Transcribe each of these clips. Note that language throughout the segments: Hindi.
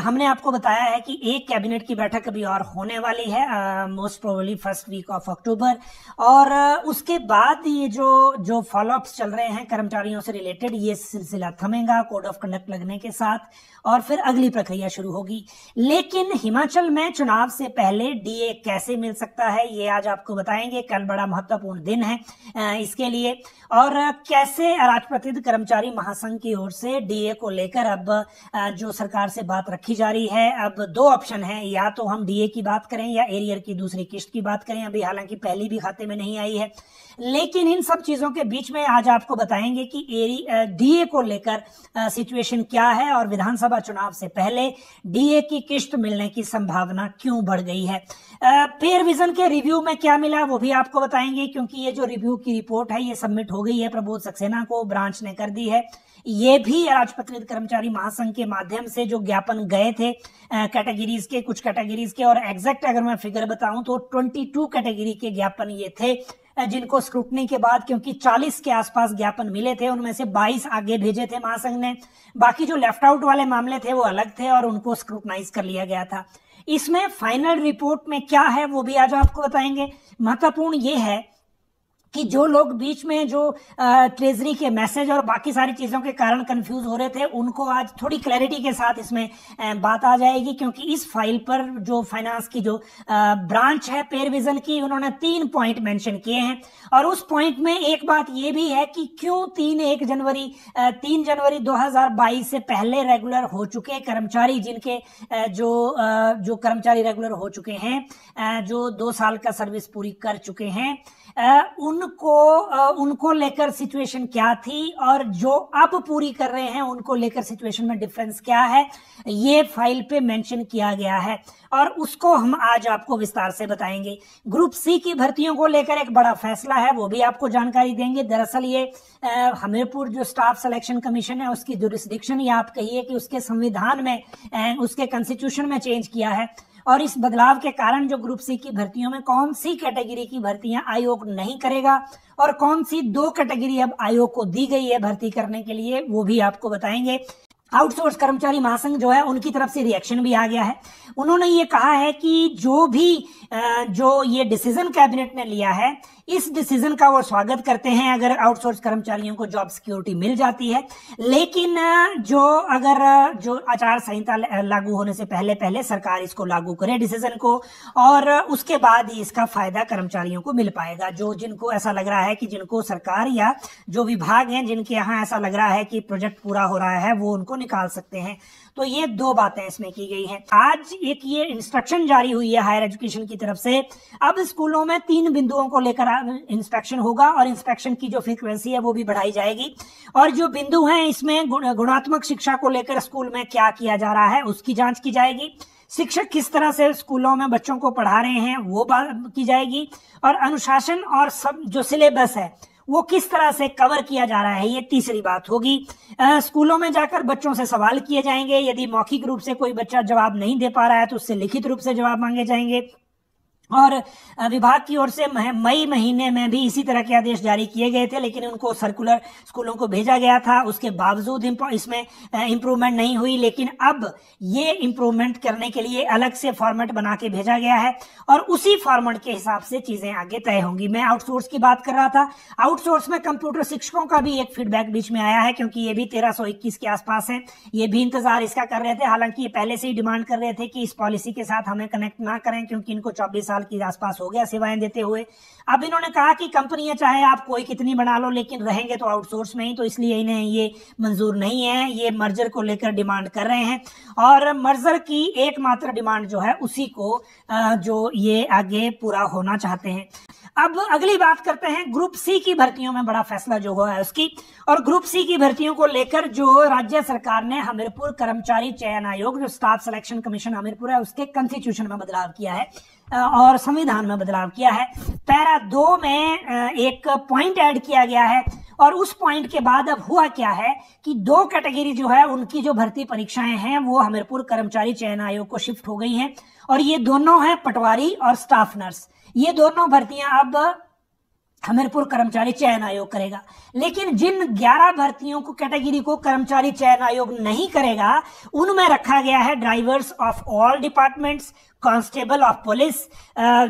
हमने आपको बताया है कि एक कैबिनेट की बैठक अभी और होने वाली है most probably first week of October और uh, उसके बाद ये जो जो फॉलोअप्स चल रहे हैं कर्मचारियों से रिलेटेड ये सिलसिला थमेगा कोड ऑफ़ कंडक्ट लगने के साथ और फिर अगली प्रक्रिया शुरू होगी। लेकिन हिमाचल में चुनाव से पहले डीए कैसे मिल सकता है ये आज आपको बताएँगे। कल बड़ा महत्वपूर्ण दिन है इसके लिए। और कैसे राजप्रतिनिधि कर्मचारी महासंघ की ओर से डीए को लेकर अब जो सरकार से बात रखी जा रही है। अब दो ऑप्शन है। या तो हम डीए की बात करें या एरियर की, दूसरी किस्त की बात करें। अभी हालाँकि पहली भी खाते में नहीं आई है। लेकिन इन सब चीज़ों के बीच में आज आपको बताएँगे कि एरी डीए को लेकर सिचुएशन क्या है और विधानसभा चुनाव से पहले डीए की किस्त मिलने की संभावना क्यों बढ़ गई है। पेयर विजन के रिव्यू में क्या मिला वो भी आपको बताएँगे, क्योंकि ये जो रिव्यू की रिपोर्ट है, ये सबमिट हो गई है प्रबोध सक्सेना को ब्रांच ने कर दी है। ये भी राजपत्रित कर्मचारी महासंघ के माध्यम से जो ज्ञापन गए थे कैटेगरीज के, कुछ कैटेगरीज के, और एग्जैक्ट अगर मैं फिगर बताऊँ तो 22 कैटेगरी के ज्ञापन ये थे जिनको स्क्रूटनी के बाद क्योंकि 40 के आसपास ज्ञापन मिले थे, उनमें से 22 आगे भेजे थे महासंघ ने। बाकी जो लेफ़्ट आउट वाले मामले थे वो अलग थे और उनको स्क्रूटनाइज कर लिया गया था। इसमें फाइनल रिपोर्ट में क्या है वो भी आज आपको बताएँगे। महत्वपूर्ण ये है कि जो लोग बीच में जो ट्रेजरी के मैसेज और बाकी सारी चीज़ों के कारण कंफ्यूज हो रहे थे, उनको आज थोड़ी क्लैरिटी के साथ इसमें बात आ जाएगी क्योंकि इस फ़ाइल पर जो फाइनेंस की जो ब्रांच है पेयर विजन की, उन्होंने तीन पॉइंट मेंशन किए हैं। और उस पॉइंट में एक बात यह भी है कि क्यों तीन एक जनवरी तीन जनवरी 2022 से पहले रेगुलर हो चुके कर्मचारी जिनके जो जो कर्मचारी रेगुलर हो चुके हैं जो दो साल का सर्विस पूरी कर चुके हैं। उनको उनको लेकर सिचुएशन क्या थी और जो अब पूरी कर रहे हैं, उनको लेकर सिचुएशन में डिफरेंस क्या है, ये फ़ाइल पे मेंशन किया गया है। और उसको हम आज आपको विस्तार से बताएँगे। ग्रुप सी की भर्तियों को लेकर एक बड़ा फैसला है, वो भी आपको जानकारी देंगे। दरअसल ये हमीरपुर जो स्टाफ सिलेक्शन कमीशन है, उसकी जुरिस्डिक्शन या आप कहिए कि उसके संविधान में उसके कॉन्स्टिट्यूशन में चेंज किया है। और इस बदलाव के कारण जो ग्रुप सी की भर्तियों में कौन सी कैटेगरी की भर्तियाँ आयोग नहीं करेगा और कौन सी दो कैटेगरी अब आयोग को दी गई है भर्ती करने के लिए, वो भी आपको बताएँगे। आउटसोर्स कर्मचारी महासंघ जो है, उनकी तरफ़ से रिएक्शन भी आ गया है। उन्होंने ये कहा है कि जो भी जो ये डिसीज़न कैबिनेट ने लिया है इस डिसीज़न का वो स्वागत करते हैं अगर आउटसोर्स कर्मचारियों को जॉब सिक्योरिटी मिल जाती है। लेकिन जो अगर जो आचार संहिता लागू होने से पहले पहले सरकार इसको लागू करे डिसीज़न को, और उसके बाद ही इसका फ़ायदा कर्मचारियों को मिल पाएगा। जो जिनको ऐसा लग रहा है कि जिनको सरकार या जो विभाग हैं जिनके यहाँ ऐसा लग रहा है कि प्रोजेक्ट पूरा हो रहा है, वो उनको निकाल सकते हैं। तो ये दो बातें इसमें की गई हैं। आज एक ये इंस्ट्रक्शन जारी हुई है हायर एजुकेशन की तरफ़ से। अब स्कूलों में तीन बिंदुओं को लेकर इंस्पेक्शन होगा और इंस्पेक्शन की जो फ्रीक्वेंसी है वो भी बढ़ाई जाएगी। और जो बिंदु हैं इसमें गुणात्मक शिक्षा को लेकर स्कूल में क्या किया जा रहा है उसकी जाँच की जाएगी। शिक्षक किस तरह से स्कूलों में बच्चों को पढ़ा रहे हैं वो बात की जाएगी। और अनुशासन और सब, जो सिलेबस है वो किस तरह से कवर किया जा रहा है, ये तीसरी बात होगी। स्कूलों में जाकर बच्चों से सवाल किए जाएँगे। यदि मौखिक रूप से कोई बच्चा जवाब नहीं दे पा रहा है तो उससे लिखित रूप से जवाब मांगे जाएँगे। और विभाग की ओर से मई महीने में भी इसी तरह के आदेश जारी किए गए थे, लेकिन उनको सर्कुलर स्कूलों को भेजा गया था। उसके बावजूद इसमें इंप्रूवमेंट नहीं हुई, लेकिन अब ये इंप्रूवमेंट करने के लिए अलग से फॉर्मेट बना के भेजा गया है और उसी फॉर्मेट के हिसाब से चीज़ें आगे तय होंगी। मैं आउटसोर्स की बात कर रहा था। आउटसोर्स में कंप्यूटर शिक्षकों का भी एक फीडबैक बीच में आया है, क्योंकि ये भी तेरह के आसपास है। ये भी इंतज़ार इसका कर रहे थे। हालाँकि ये पहले से ही डिमांड कर रहे थे कि इस पॉलिसी के साथ हमें कनेक्ट ना करें, क्योंकि इनको चौबीस साल साल के आसपास हो गया सेवाएँ देते हुए। अब इन्होंने कहा कि कंपनियाँ चाहे आप कोई कितनी बना लो, लेकिन रहेंगे तो आउटसोर्स में ही तो इसलिए इन्हें ये मंजूर नहीं है। ये मर्जर को लेकर डिमांड कर रहे हैं। और मर्जर की एकमात्र डिमांड जो है, उसी को जो ये आगे पूरा होना चाहते हैं। अब अगली बात करते हैं, ग्रुप सी की भर्तियों में बड़ा फैसला जो हुआ है उसकी। और ग्रुप सी की भर्तियों को लेकर जो राज्य सरकार ने हमीरपुर कर्मचारी चयन आयोग, जो स्टाफ सिलेक्शन कमीशन हमीरपुर है, उसके कंस्टिट्यूशन में बदलाव किया है। और संविधान में बदलाव किया है। पैरा दो में एक पॉइंट ऐड किया गया है और उस पॉइंट के बाद अब हुआ क्या है कि दो कैटेगरी जो है, उनकी जो भर्ती परीक्षाएँ हैं, वो हमीरपुर कर्मचारी चयन आयोग को शिफ्ट हो गई हैं और ये दोनों हैं पटवारी और स्टाफ नर्स ये दोनों भर्तियाँ अब हमीरपुर कर्मचारी चयन आयोग करेगा। लेकिन जिन 11 भर्तियों को कैटेगरी को कर्मचारी चयन आयोग नहीं करेगा, उनमें रखा गया है drivers of all departments, constable of police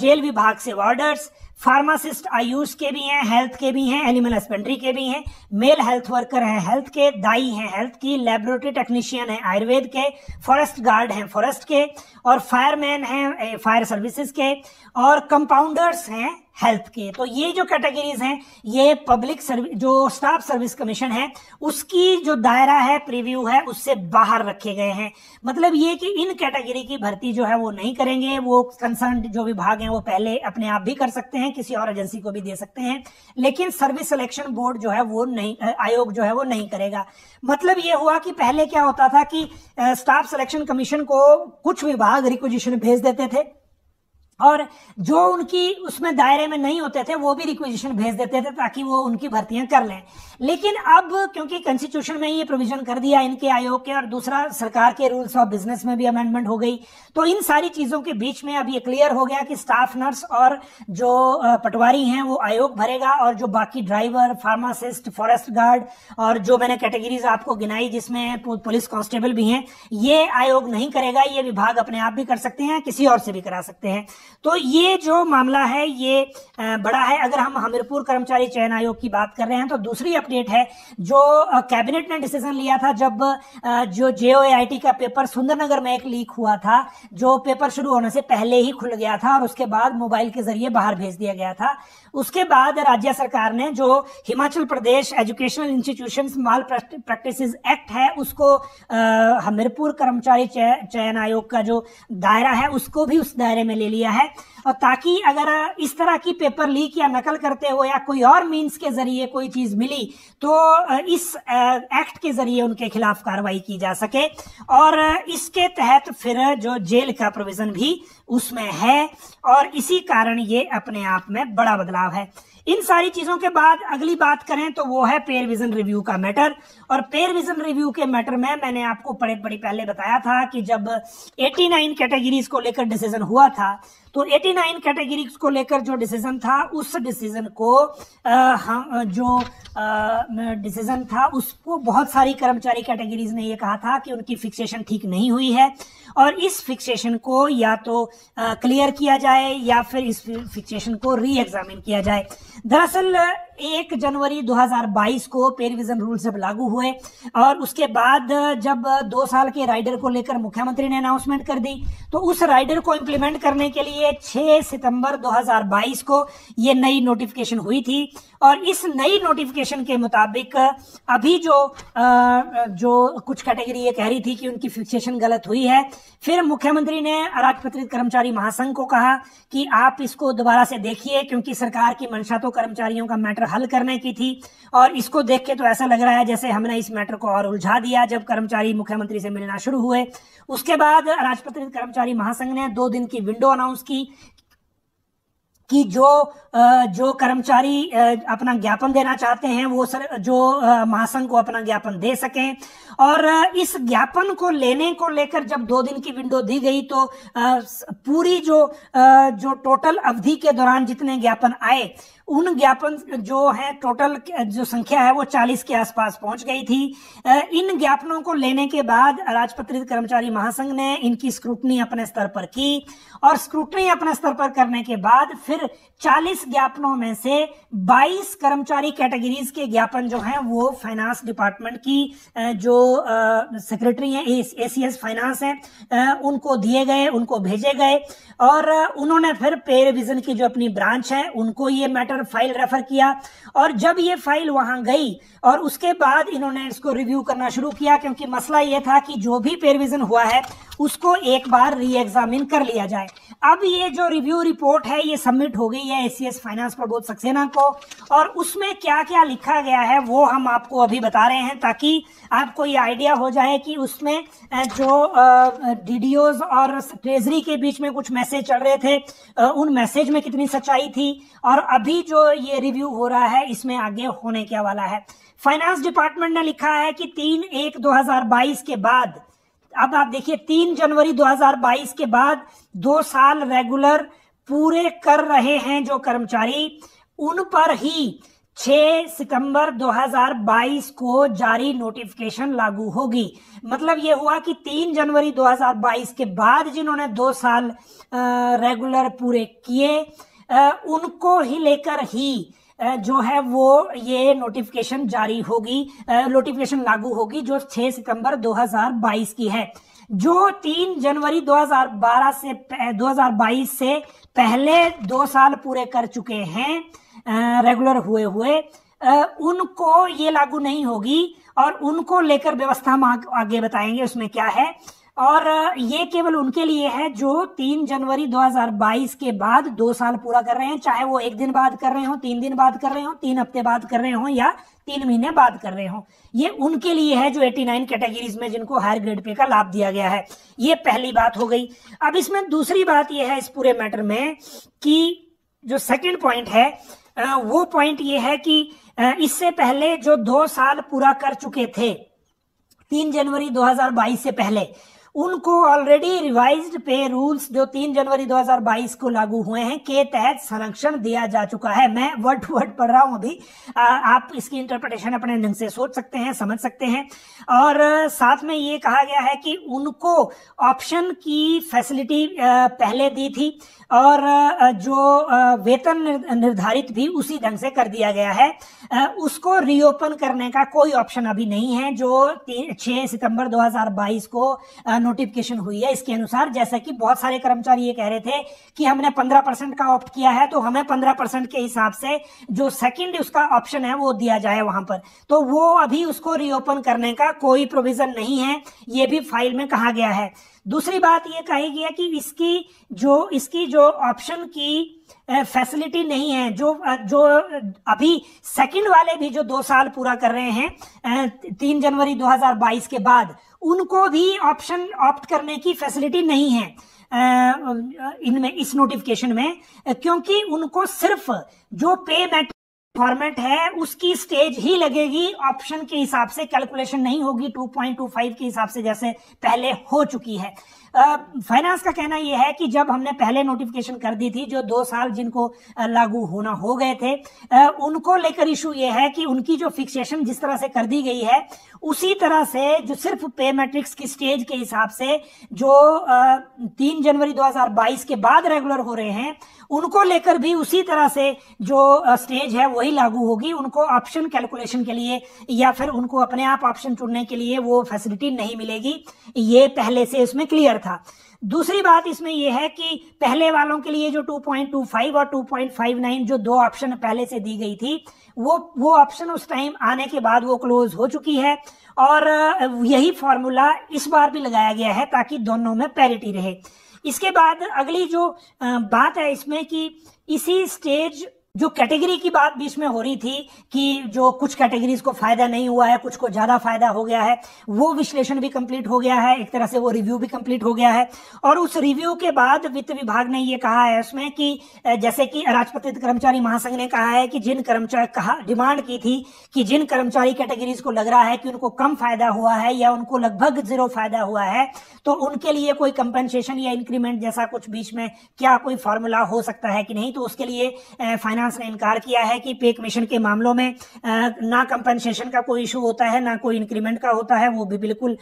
jail विभाग से वार्डर्स, फार्मासिस्ट आयुष के भी हैं, हेल्थ के भी हैं, एनिमल हस्बेंड्री के भी हैं, मेल हेल्थ वर्कर हैं हेल्थ के, दाई हैं हेल्थ की, लेबोरेटरी टेक्नीशियन हैं आयुर्वेद के, फॉरेस्ट गार्ड हैं फॉरेस्ट के, और फायरमैन हैं फायर सर्विसेज़ के, और कंपाउंडर्स हैं हेल्थ के। तो ये जो कैटेगरीज हैं, ये पब्लिक सर्विस जो स्टाफ सर्विस कमीशन है, उसकी जो दायरा है, प्रीव्यू है, उससे बाहर रखे गए हैं। मतलब ये कि इन कैटेगरी की भर्ती जो है वो नहीं करेंगे, वो कंसर्न जो विभाग हैं वो पहले अपने आप भी कर सकते हैं, किसी और एजेंसी को भी दे सकते हैं, लेकिन सर्विस सिलेक्शन बोर्ड जो है वो नहीं आयोग जो है वो नहीं करेगा। मतलब ये हुआ कि पहले क्या होता था कि स्टाफ सिलेक्शन कमीशन को कुछ विभाग रिक्वेजिशन भेज देते थे और जो उनकी उसमें दायरे में नहीं होते थे, वो भी रिक्वेजिशन भेज देते थे ताकि वो उनकी भर्तियाँ कर लें। लेकिन अब, क्योंकि कॉन्स्टिट्यूशन में ये प्रोविज़न कर दिया इनके आयोग के और दूसरा सरकार के रूल्स ऑफ़ बिज़नेस में भी अमेंडमेंट हो गई तो इन सारी चीज़ों के बीच में अब ये क्लियर हो गया कि स्टाफ नर्स और जो पटवारी हैं, वो आयोग भरेगा और जो बाकी ड्राइवर फार्मासिस्ट फॉरेस्ट गार्ड और जो मैंने कैटेगरीज आपको गिनाई जिसमें पुलिस कांस्टेबल भी हैं, ये आयोग नहीं करेगा, ये विभाग अपने आप भी कर सकते हैं, किसी और से भी करा सकते हैं। तो ये जो मामला है, ये बड़ा है। अगर हम हमीरपुर कर्मचारी चयन आयोग की बात कर रहे हैं तो दूसरी अपडेट है जो कैबिनेट ने डिसीज़न लिया था जब जो जेओ का पेपर सुंदरनगर में एक लीक हुआ था, जो पेपर शुरू होने से पहले ही खुल गया था और उसके बाद मोबाइल के ज़रिए बाहर भेज दिया गया था। उसके बाद राज्य सरकार ने जो Himachal Pradesh educational institution malpractice act है, उसको हमीरपुर कर्मचारी चयन आयोग का जो दायरा है, उसको भी उस दायरे में ले लिया है। और ताकि अगर इस तरह की पेपर लीक या नकल करते हो या कोई और मीन्स के ज़रिए कोई चीज़ मिली तो इस एक्ट के ज़रिए उनके खिलाफ कार्रवाई की जा सके। और इसके तहत फिर जो जेल का प्रोविज़न भी उसमें है, और इसी कारण ये अपने आप में बड़ा बदलाव है। इन सारी चीज़ों के बाद अगली बात करें तो वो है पेयर विजन रिव्यू का मैटर और पेयर विजन रिव्यू के मैटर में मैंने आपको बड़े बड़ी पहले बताया था कि जब 89 कैटेगरीज को लेकर डिसीज़न हुआ था तो 89 कैटेगरीज को लेकर जो डिसीज़न था उस डिसीज़न को आ, हम जो डिसीज़न था उसको बहुत सारी कर्मचारी कैटेगरीज ने ये कहा था कि उनकी फिक्सेशन ठीक नहीं हुई है। और इस फिक्सेशन को या तो क्लियर किया जाए या फिर इस फिक्सेशन को री एग्जामिन किया जाए। दरअसल एक जनवरी 2022 को पेरिविजन रूल जब लागू हुए और उसके बाद जब दो साल के राइडर को लेकर मुख्यमंत्री ने अनाउंसमेंट कर दी तो उस राइडर को इम्प्लीमेंट करने के लिए 6 सितंबर 2022 को ये नई नोटिफिकेशन हुई थी। और इस नई नोटिफिकेशन के मुताबिक अभी जो जो कुछ कैटेगरी ये कह रही थी कि उनकी फिक्सेशन गलत हुई है, फिर मुख्यमंत्री ने अराजपत्रित कर्मचारी महासंघ को कहा कि आप इसको दोबारा से देखिए, क्योंकि सरकार की मंशा तो कर्मचारियों का मैटर हल करने की थी। और इसको देख के तो ऐसा लग रहा है जैसे हमने इस मैटर को और उलझा दिया, जब कर्मचारी मुख्यमंत्री से मिलना शुरू हुए। उसके बाद राजपत्रित कर्मचारी महासंघ ने दो दिन की विंडो अनाउंस की। कि जो जो कर्मचारी अपना ज्ञापन देना चाहते हैं, वो सर, जो महासंघ को अपना ज्ञापन दे सकें। और इस ज्ञापन को लेने को लेकर जब दो दिन की विंडो दी गई तो पूरी जो जो टोटल अवधि के दौरान जितने ज्ञापन आए, उन ज्ञापन जो है टोटल जो संख्या है, वो 40 के आसपास पहुँच गई थी। इन ज्ञापनों को लेने के बाद राजपत्रित कर्मचारी महासंघ ने इनकी स्क्रूटनी अपने स्तर पर की और स्क्रूटनी अपने स्तर पर करने के बाद फिर 40 ज्ञापनों में से 22 कर्मचारी कैटेगरीज के ज्ञापन जो हैं, वो फाइनेंस डिपार्टमेंट की जो सेक्रेटरी हैं एसीएस फाइनेंस हैं उनको दिए गए, उनको भेजे गए। और उन्होंने फिर पे रिविजन की जो अपनी ब्रांच है, उनको ये मैटर फ़ाइल रेफर किया। और जब ये फ़ाइल वहाँ गई, और उसके बाद इन्होंने इसको रिव्यू करना शुरू किया, क्योंकि मसला ये था कि जो भी पे रिविजन हुआ है उसको एक बार री एग्जामिन कर लिया जाए। अब ये जो रिव्यू रिपोर्ट है, ये सबमिट हो गई है एसीएस फाइनेंस प्रबोध सक्सेना को। और उसमें क्या क्या लिखा गया है, वो हम आपको अभी बता रहे हैं, ताकि आपको ये आइडिया हो जाए कि उसमें जो डीडीओज और ट्रेजरी के बीच में कुछ मैसेज चल रहे थे उन मैसेज में कितनी सच्चाई थी, और अभी जो ये रिव्यू हो रहा है, इसमें आगे होने क्या वाला है। फाइनेंस डिपार्टमेंट ने लिखा है कि तीन एक 2022 के बाद अब आप देखिए, तीन जनवरी 2022 के बाद दो साल रेगुलर पूरे कर रहे हैं जो कर्मचारी। उन पर ही 6 सितंबर 2022 को जारी नोटिफिकेशन लागू होगी। मतलब ये हुआ कि 3 जनवरी 2022 के बाद जिन्होंने दो साल रेगुलर पूरे किए उनको ही लेकर ही जो है वो ये नोटिफिकेशन जारी होगी नोटिफिकेशन लागू होगी जो 6 सितंबर 2022 की है। जो 3 जनवरी 2012 से 2022 से पहले दो साल पूरे कर चुके हैं रेगुलर हुए हुए उनको ये लागू नहीं होगी और उनको लेकर व्यवस्था हम आगे बताएँगे उसमें क्या है। और ये केवल उनके लिए है जो तीन जनवरी 2022 के बाद दो साल पूरा कर रहे हैं, चाहे वो एक दिन बाद कर रहे हो, तीन दिन बाद कर रहे हो, तीन हफ़्ते बाद कर रहे हो या तीन महीने बाद कर रहे हो। ये उनके लिए है जो 89 कैटेगरीज में जिनको हायर ग्रेड पे का लाभ दिया गया है। ये पहली बात हो गई। अब इसमें दूसरी बात यह है इस पूरे मैटर में कि जो सेकेंड पॉइंट है वो पॉइंट ये है कि इससे पहले जो दो साल पूरा कर चुके थे, तीन जनवरी 2022 से पहले उनको ऑलरेडी रिवाइज्ड पे रूल्स जो तीन जनवरी 2022 को लागू हुए हैं के तहत संरक्षण दिया जा चुका है। मैं वर्ड टू वर्ड पढ़ रहा हूँ अभी। आ, आप इसकी इंटरप्रिटेशन अपने ढंग से सोच सकते हैं समझ सकते हैं। और साथ में ये कहा गया है कि उनको ऑप्शन की फैसिलिटी पहले दी थी और जो वेतन निर्धारित भी उसी ढंग से कर दिया गया है। उसको रीओपन करने का कोई ऑप्शन अभी नहीं है जो छह सितंबर 2022 को नोटिफिकेशन हुई है इसके अनुसार। जैसा कि बहुत सारे कर्मचारी ये कह रहे थे कि हमने 15 परसेंट का ऑप्ट किया है तो हमें 15 परसेंट के हिसाब से जो सेकंड उसका ऑप्शन है वो दिया जाए वहाँ पर। तो वो अभी उसको रीओपन करने का कोई प्रोविज़न नहीं है, ये भी फ़ाइल में कहा गया है। दूसरी बात ये कही गई है कि इसकी जो इसकी जो ऑप्शन की फैसिलिटी नहीं है, जो जो अभी सेकंड वाले भी जो दो साल पूरा कर रहे हैं तीन जनवरी 2022 के बाद उनको भी ऑप्शन ऑप्ट करने की फैसिलिटी नहीं है इनमें, इस नोटिफिकेशन में, क्योंकि उनको सिर्फ़ जो पे मैट फॉर्मेट है, उसकी स्टेज ही लगेगी ऑप्शन के हिसाब से कैलकुलेशन नहीं होगी 2.25 के हिसाब से जैसे पहले हो चुकी है। फाइनेंस का कहना यह है कि जब हमने पहले नोटिफिकेशन कर दी थी, जो दो साल जिनको लागू होना हो गए थे उनको लेकर इशू यह है कि उनकी जो फिक्सेशन जिस तरह से कर दी गई है, उसी तरह से जो सिर्फ़ पे मैट्रिक्स की स्टेज के हिसाब से जो तीन जनवरी 2022 के बाद रेगुलर हो रहे हैं, उनको लेकर भी उसी तरह से जो स्टेज है वही लागू होगी। उनको ऑप्शन कैलकुलेशन के लिए या फिर उनको अपने आप ऑप्शन चुनने के लिए वो फैसिलिटी नहीं मिलेगी। ये पहले से इसमें क्लियर था। दूसरी बात इसमें यह है कि पहले वालों के लिए जो 2.25 और 2.59 जो दो ऑप्शन पहले से दी गई थी, वो वो ऑप्शन उस टाइम आने के बाद वो क्लोज हो चुकी है और यही फॉर्मूला इस बार भी लगाया गया है ताकि दोनों में पैरिटी रहे। इसके बाद अगली जो बात है इसमें कि इसी स्टेज जो कैटेगरी की बात बीच में हो रही थी कि जो कुछ कैटेगरीज को फ़ायदा नहीं हुआ है, कुछ को ज़्यादा फ़ायदा हो गया है, वो विश्लेषण भी कंप्लीट हो गया है, एक तरह से वो रिव्यू भी कंप्लीट हो गया है। और उस रिव्यू के बाद वित्त विभाग ने ये कहा है उसमें कि जैसे कि राजपत्रित कर्मचारी महासंघ ने कहा है कि जिन कर्मचारी, कहा, डिमांड की थी कि जिन कर्मचारी कैटेगरीज को लग रहा है कि उनको कम फ़ायदा हुआ है या उनको लगभग ज़ीरो फ़ायदा हुआ है तो उनके लिए कोई कंपनसेशन या इंक्रीमेंट जैसा कुछ बीच में क्या कोई फॉर्मूला हो सकता है कि नहीं तो उसके लिए फाइनेंस फाइनेंस ने इनकार किया है कि पे कमीशन के मामलों में ना कंपनसेशन का कोई इशू होता है, ना कोई इंक्रीमेंट का होता है, वो भी बिल्कुल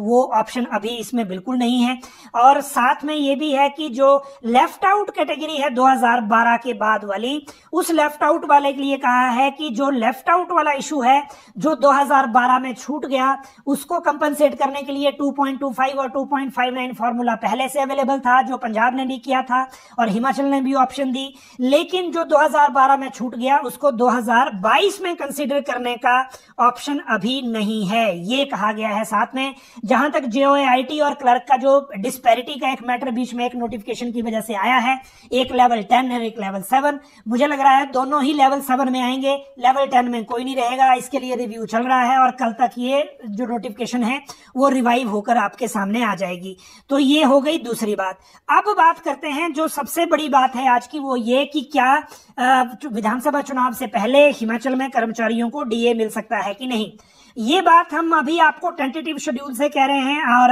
वो ऑप्शन अभी इसमें बिल्कुल नहीं है। और साथ में ये भी है कि जो लेफ़्ट आउट कैटेगरी है 2012 के बाद वाली, उस लेफ़्ट आउट वाले के लिए कहा है कि जो लेफ़्ट आउट वाला इशू है, जो 2012 में छूट गया, उसको कंपनसेट करने के लिए 2.25 और 2.59 फॉर्मूला पहले से अवेलेबल था, जो पंजाब ने भी किया था, और हिमाचल ने भी ऑप्शन दी। लेकिन जो 2012 में छूट गया, उसको 2022 में कंसीडर करने का ऑप्शन अभी नहीं है। ये कहा गया है साथ में, जहाँ तक आई और क्लर्क का जो डिस्पैरिटी का एक मैटर बीच में एक नोटिफिकेशन की वजह से आया है, एक लेवल टेन है, एक लेवल सेवन मुझे लग रहा है दोनों ही लेवल सेवन में आएँगे लेवल टेन में कोई नहीं रहेगा, इसके लिए रिव्यू चल रहा है और कल तक ये जो नोटिफिकेशन है, वो रिवाइव होकर आपके सामने आ जाएगी। तो ये हो गई दूसरी बात। अब बात करते हैं, जो सबसे बड़ी बात है आज की, वो ये कि क्या विधानसभा चुनाव से पहले हिमाचल में कर्मचारियों को डीए मिल सकता है कि नहीं? ये बात हम अभी आपको टेंटेटिव शेड्यूल से कह रहे हैं और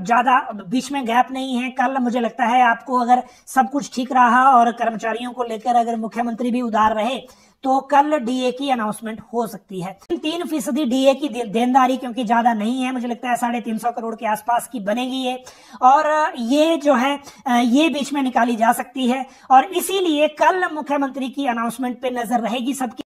ज़्यादा बीच में गैप नहीं है। कल मुझे लगता है आपको अगर सब कुछ ठीक रहा और कर्मचारियों को लेकर अगर मुख्यमंत्री भी उदार रहे तो कल डीए की अनाउंसमेंट हो सकती है। तीन फ़ीसदी डीए की देनदारी क्योंकि ज़्यादा नहीं है, मुझे लगता है साढ़े तीन सौ करोड़ के आसपास की बनेगी ये। और, ये जो है ये बीच में निकाली जा सकती है। और इसीलिए कल मुख्यमंत्री की अनाउंसमेंट पे नज़र रहेगी सबकी।